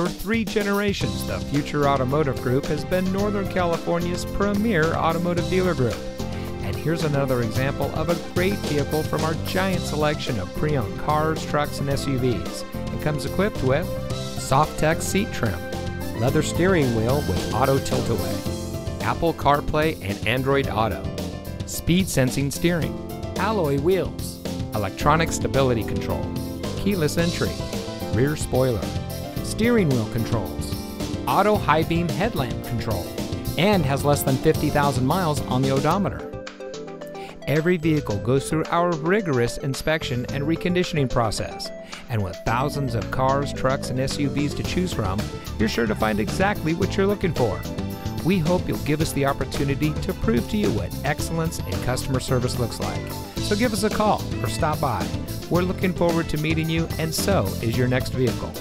For three generations, the Future Automotive Group has been Northern California's premier automotive dealer group. And here's another example of a great vehicle from our giant selection of pre owned cars, trucks, and SUVs. It comes equipped with Softex seat trim, leather steering wheel with auto tilt away, Apple CarPlay and Android Auto, speed sensing steering, alloy wheels, electronic stability control, keyless entry, rear spoiler, steering wheel controls, auto high beam headlamp control, and has less than 50,000 miles on the odometer. Every vehicle goes through our rigorous inspection and reconditioning process. And with thousands of cars, trucks, and SUVs to choose from, you're sure to find exactly what you're looking for. We hope you'll give us the opportunity to prove to you what excellence in customer service looks like. So give us a call or stop by. We're looking forward to meeting you, and so is your next vehicle.